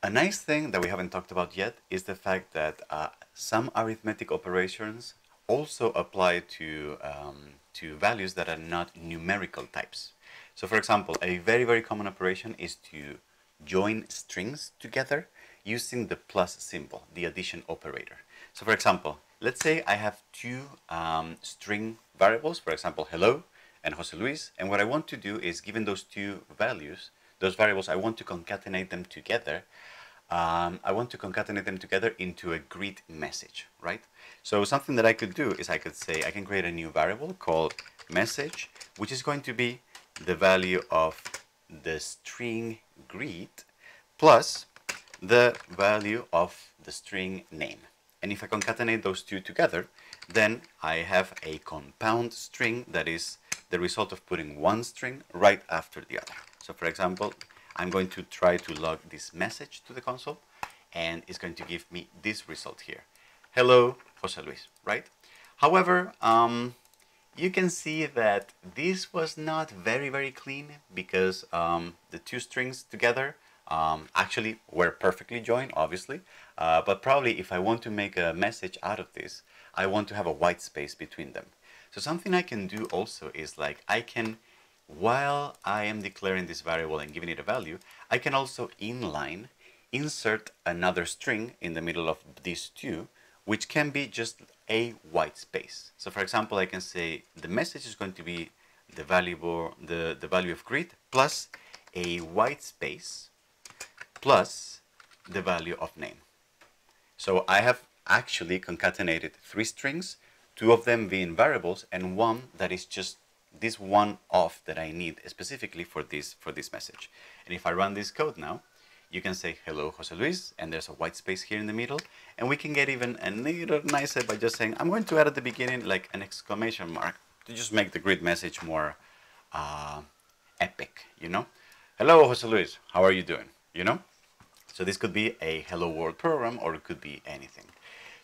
A nice thing that we haven't talked about yet is the fact that uh, some arithmetic operations also apply to, um, to values that are not numerical types. So for example, a very, very common operation is to join strings together using the plus symbol, the addition operator. So for example, let's say I have two um, string variables, for example, hello and Jose Luis, and what I want to do is given those two values, those variables, I want to concatenate them together. Um, I want to concatenate them together into a greet message, right? So something that I could do is I could say, I can create a new variable called message, which is going to be the value of the string greet plus the value of the string name. And if I concatenate those two together, then I have a compound string that is the result of putting one string right after the other. So for example, I'm going to try to log this message to the console and it's going to give me this result here. Hello, Jose Luis, right? However, um, you can see that this was not very, very clean because um, the two strings together um, actually were perfectly joined, obviously. Uh, but probably if I want to make a message out of this, I want to have a white space between them. So something I can do also is like I can, while I am declaring this variable and giving it a value, I can also inline insert another string in the middle of these two, which can be just a white space. So for example, I can say the message is going to be the valuable the, the value of greet plus a white space plus the value of name. So I have actually concatenated three strings, two of them being variables and one that is just this one off that I need specifically for this for this message. And if I run this code now, you can say hello Jose Luis and there's a white space here in the middle. And we can get even a little nicer by just saying I'm going to add at the beginning like an exclamation mark to just make the greet message more uh, epic you know? Hello Jose Luis. How are you doing? You know? So this could be a hello world program or it could be anything.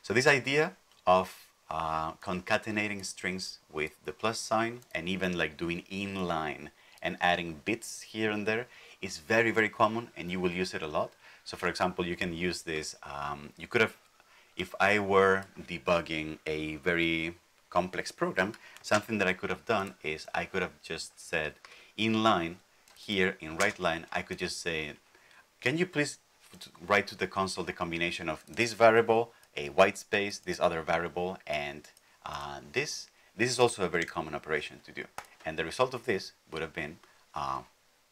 So this idea of uh, concatenating strings with the plus sign and even like doing inline and adding bits here and there is very, very common and you will use it a lot. So for example, you can use this, um, you could have, if I were debugging a very complex program, something that I could have done is I could have just said inline here in write line, I could just say, can you please write to the console the combination of this variable, a white space, this other variable, and uh, this. This is also a very common operation to do. And the result of this would have been uh,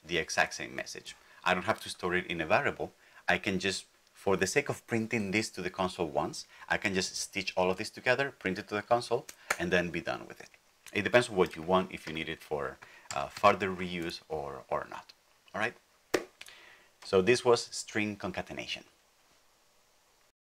the exact same message. I don't have to store it in a variable. I can just, for the sake of printing this to the console once, I can just stitch all of this together, print it to the console, and then be done with it. It depends on what you want, if you need it for uh, further reuse or, or not. All right? So this was string concatenation.